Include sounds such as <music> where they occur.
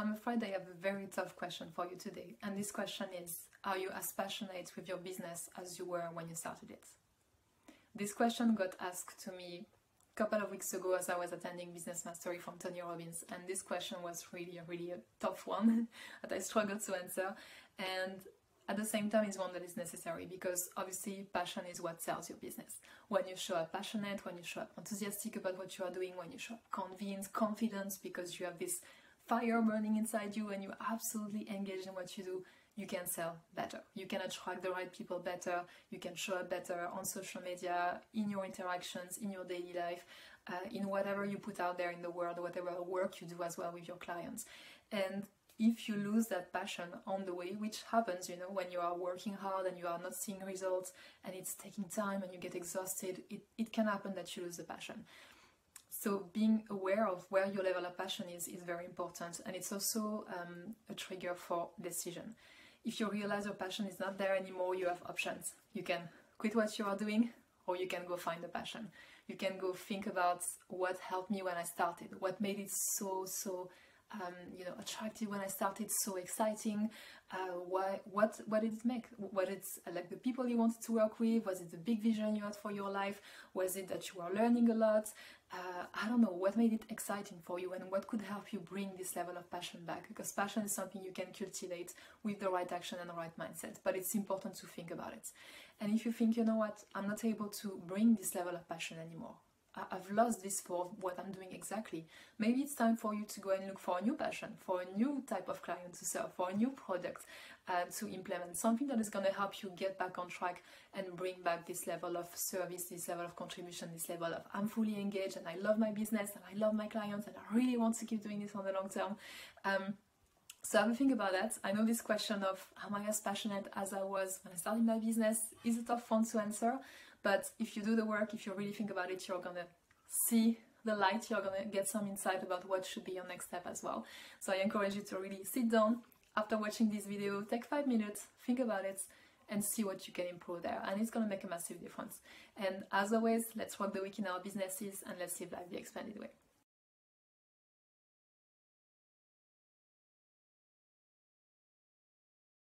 I'm afraid I have a very tough question for you today. And this question is Are you as passionate with your business as you were when you started it? This question got asked to me a couple of weeks ago as I was attending Business Mastery from Tony Robbins. And this question was really, really a tough one <laughs> that I struggled to answer. And at the same time, it's one that is necessary because obviously, passion is what sells your business. When you show up passionate, when you show up enthusiastic about what you are doing, when you show up convinced, confident because you have this fire burning inside you and you're absolutely engaged in what you do, you can sell better. You can attract the right people better. You can show up better on social media, in your interactions, in your daily life, uh, in whatever you put out there in the world, whatever work you do as well with your clients. And if you lose that passion on the way, which happens, you know, when you are working hard and you are not seeing results and it's taking time and you get exhausted, it, it can happen that you lose the passion. So being aware of where your level of passion is is very important and it's also um, a trigger for decision. If you realize your passion is not there anymore, you have options. You can quit what you are doing or you can go find a passion. You can go think about what helped me when I started, what made it so, so um, you know attractive when I started, so exciting. Uh, why, what what did it make? What it's like the people you wanted to work with? Was it the big vision you had for your life? Was it that you were learning a lot? Uh, I don't know what made it exciting for you and what could help you bring this level of passion back because passion is something you can cultivate with the right action and the right mindset but it's important to think about it and if you think you know what i'm not able to bring this level of passion anymore I've lost this for what I'm doing exactly. Maybe it's time for you to go and look for a new passion, for a new type of client to serve, for a new product uh, to implement, something that is going to help you get back on track and bring back this level of service, this level of contribution, this level of I'm fully engaged and I love my business and I love my clients and I really want to keep doing this on the long term. Um, so have a think about that. I know this question of am I as passionate as I was when I started my business is a tough one to answer, but if you do the work, if you really think about it, you're gonna see the light, you're gonna get some insight about what should be your next step as well. So I encourage you to really sit down after watching this video, take five minutes, think about it, and see what you can improve there. And it's gonna make a massive difference. And as always, let's rock the week in our businesses and let's live life the expanded way.